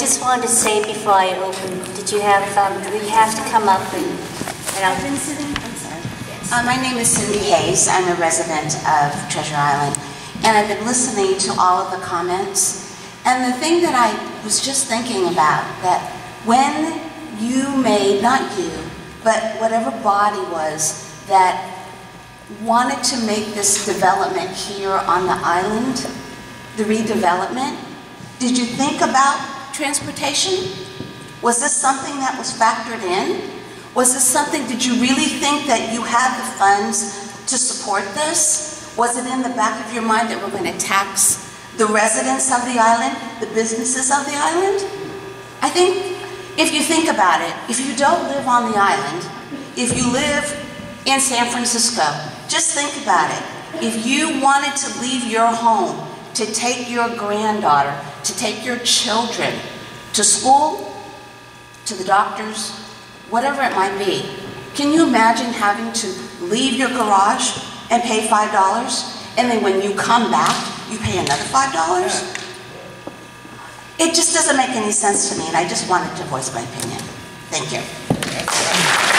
just wanted to say before I open, did you have, um, do you have to come up and, and I'll... been sitting, I'm sorry. Uh, my name is Cindy Hayes. I'm a resident of Treasure Island, and I've been listening to all of the comments. And the thing that I was just thinking about, that when you made, not you, but whatever body was that wanted to make this development here on the island, the redevelopment, did you think about transportation? Was this something that was factored in? Was this something, did you really think that you had the funds to support this? Was it in the back of your mind that we're going to tax the residents of the island, the businesses of the island? I think if you think about it, if you don't live on the island, if you live in San Francisco, just think about it. If you wanted to leave your home to take your granddaughter, take your children to school, to the doctors, whatever it might be, can you imagine having to leave your garage and pay $5? And then when you come back, you pay another $5? It just doesn't make any sense to me, and I just wanted to voice my opinion. Thank you.